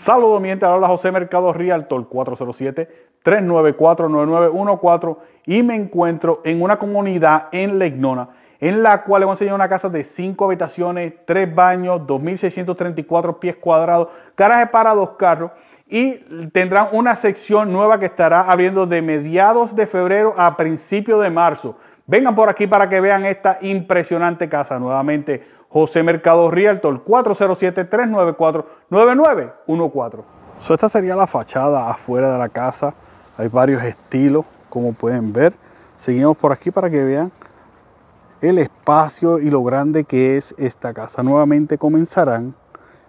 Saludos, mi. Habla José Mercado Realtor 407-394-9914 y me encuentro en una comunidad en Legnona en la cual le voy a enseñar una casa de 5 habitaciones, 3 baños, 2.634 pies cuadrados, garaje para dos carros y tendrán una sección nueva que estará abriendo de mediados de febrero a principios de marzo. Vengan por aquí para que vean esta impresionante casa. Nuevamente, José Mercado Realtor, 407-394-9914. esta sería la fachada afuera de la casa. Hay varios estilos, como pueden ver. Seguimos por aquí para que vean el espacio y lo grande que es esta casa. Nuevamente comenzarán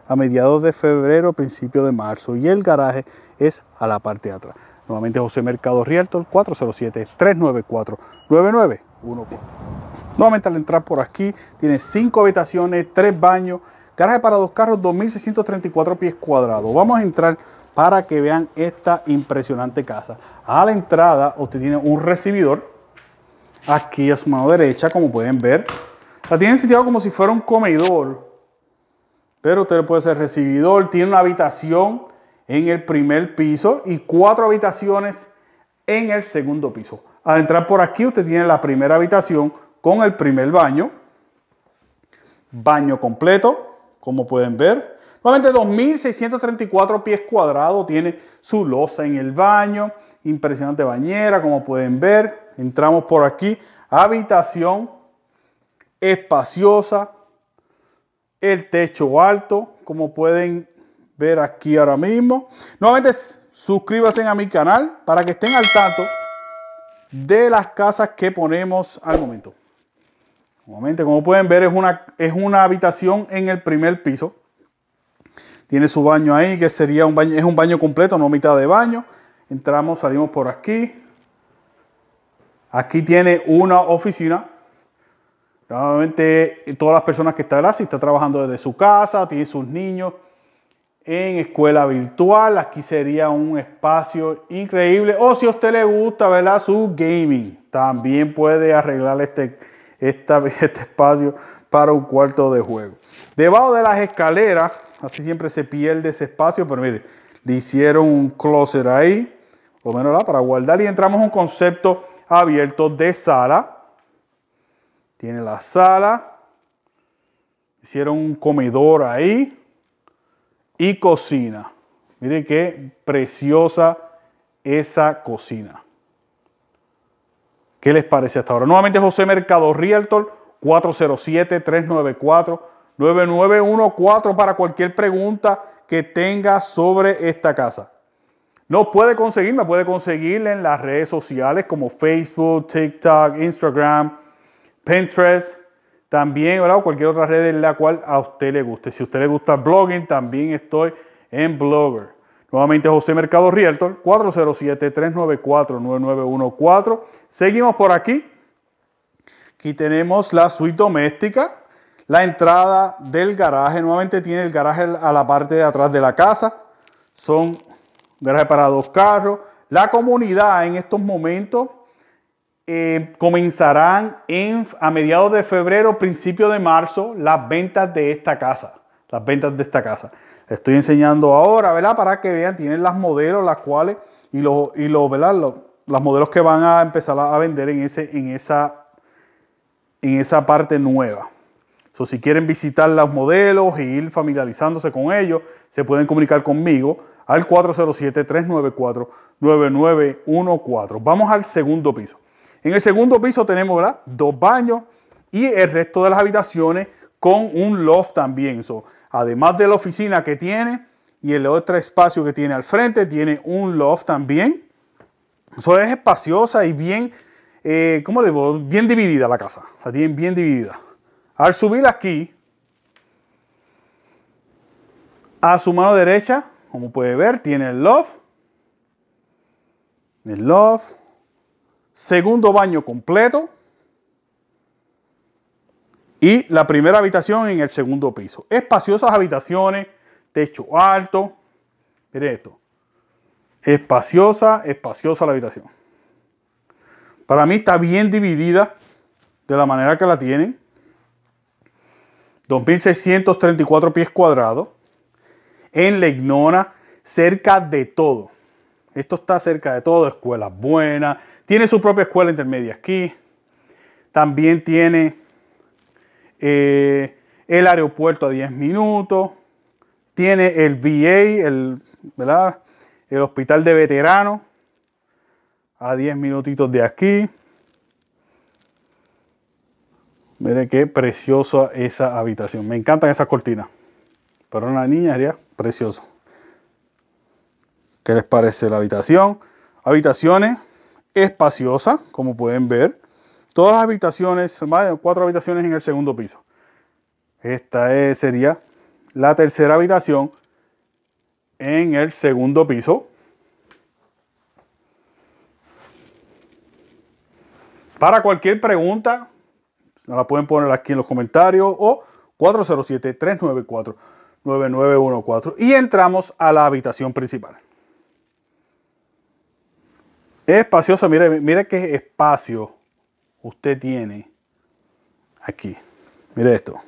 a mediados de febrero, principio de marzo y el garaje es a la parte de atrás. Nuevamente José Mercado Realtor 407-394-9914. Nuevamente al entrar por aquí tiene cinco habitaciones, tres baños, garaje para dos carros, 2.634 pies cuadrados. Vamos a entrar para que vean esta impresionante casa. A la entrada usted tiene un recibidor aquí a su mano derecha, como pueden ver. La tienen situado como si fuera un comedor, pero usted puede ser recibidor. Tiene una habitación en el primer piso y cuatro habitaciones en el segundo piso. Al entrar por aquí usted tiene la primera habitación con el primer baño. Baño completo, como pueden ver. Nuevamente 2.634 pies cuadrados. Tiene su losa en el baño. Impresionante bañera, como pueden ver. Entramos por aquí. Habitación espaciosa. El techo alto, como pueden ver aquí ahora mismo. Nuevamente suscríbanse a mi canal para que estén al tanto de las casas que ponemos al momento. Nuevamente, como pueden ver, es una, es una habitación en el primer piso. Tiene su baño ahí, que sería un baño, es un baño completo, no mitad de baño. Entramos, salimos por aquí. Aquí tiene una oficina. Nuevamente, todas las personas que están así, está trabajando desde su casa, tiene sus niños en escuela virtual. Aquí sería un espacio increíble. O si a usted le gusta, ¿verdad? Su gaming. También puede arreglar este, este espacio para un cuarto de juego. Debajo de las escaleras, así siempre se pierde ese espacio, pero mire, le hicieron un closet ahí, por lo menos para guardar y entramos a un concepto abierto de sala. Tiene la sala, hicieron un comedor ahí y cocina. Mire qué preciosa esa cocina. ¿Qué les parece hasta ahora? Nuevamente José Mercado Realtor 407-394-9914 para cualquier pregunta que tenga sobre esta casa. No puede conseguir, me puede conseguir en las redes sociales como Facebook, TikTok, Instagram, Pinterest, también o cualquier otra red en la cual a usted le guste. Si a usted le gusta blogging, también estoy en Blogger. Nuevamente José Mercado Realtor, 407-394-9914. Seguimos por aquí. Aquí tenemos la suite doméstica. La entrada del garaje. Nuevamente tiene el garaje a la parte de atrás de la casa. Son garaje para dos carros. La comunidad en estos momentos eh, comenzarán en, a mediados de febrero, principio de marzo, las ventas de esta casa. Las ventas de esta casa estoy enseñando ahora, ¿verdad? Para que vean, tienen las modelos, las cuales, y los, y los, ¿verdad? Los, modelos que van a empezar a vender en, ese, en, esa, en esa parte nueva. So, si quieren visitar los modelos e ir familiarizándose con ellos, se pueden comunicar conmigo al 407-394-9914. Vamos al segundo piso. En el segundo piso tenemos ¿verdad? dos baños y el resto de las habitaciones con un loft también. So, además de la oficina que tiene y el otro espacio que tiene al frente, tiene un loft también. Eso es espaciosa y bien, eh, ¿cómo digo? Bien dividida la casa. La tienen bien dividida. Al subir aquí, a su mano derecha, como puede ver, tiene el loft. El loft. Segundo baño completo y la primera habitación en el segundo piso. Espaciosas habitaciones, techo alto. Mire esto. Espaciosa, espaciosa la habitación. Para mí está bien dividida de la manera que la tienen. 2.634 pies cuadrados. En Legnona cerca de todo. Esto está cerca de todo, escuelas buenas. Tiene su propia escuela intermedia aquí. También tiene eh, el aeropuerto a 10 minutos. Tiene el VA, el, el hospital de veteranos a 10 minutitos de aquí. Miren qué preciosa esa habitación. Me encantan esas cortinas. Para una niña sería precioso. ¿Qué les parece la habitación? Habitaciones espaciosas, como pueden ver. Todas las habitaciones, cuatro habitaciones en el segundo piso. Esta sería la tercera habitación en el segundo piso. Para cualquier pregunta, la pueden poner aquí en los comentarios o 407-394-9914. Y entramos a la habitación principal. Es espaciosa, mire, mire qué espacio usted tiene aquí. Mire esto.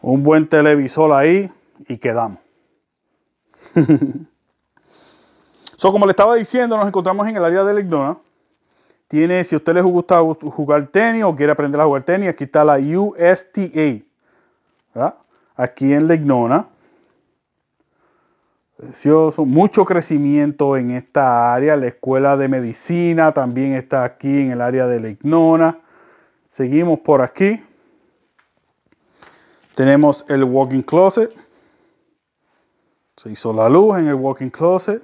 Un buen televisor ahí y quedamos. so, como le estaba diciendo, nos encontramos en el área de Lignona. Tiene, si a usted les gusta jugar tenis o quiere aprender a jugar tenis, aquí está la USTA. Aquí en Legnona. Precioso, mucho crecimiento en esta área. La escuela de medicina también está aquí en el área de Legnona. Seguimos por aquí. Tenemos el walking closet. Se hizo la luz en el walking closet.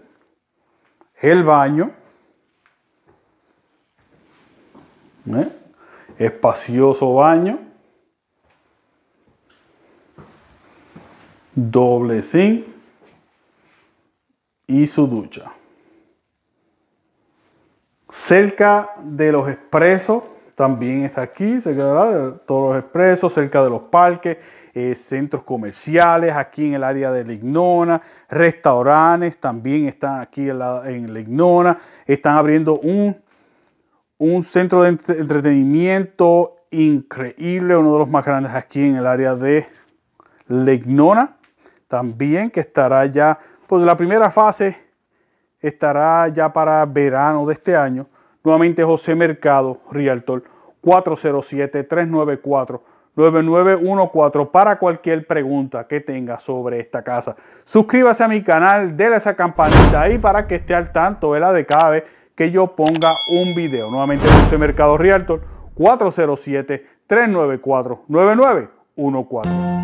El baño. ¿Eh? Espacioso baño. Doble zinc. Y su ducha. Cerca de los expresos, también está aquí, cerca de todos los expresos, cerca de los parques, eh, centros comerciales, aquí en el área de Lignona, restaurantes también están aquí en, la, en Lignona, están abriendo un un centro de entretenimiento increíble, uno de los más grandes aquí en el área de Legnona, también que estará ya, pues la primera fase estará ya para verano de este año. Nuevamente José Mercado, Realtor, 407-394-9914 para cualquier pregunta que tenga sobre esta casa. Suscríbase a mi canal, déle esa campanita ahí para que esté al tanto de la de cada vez que yo ponga un video. Nuevamente José Mercado Realtor 407-394-9914.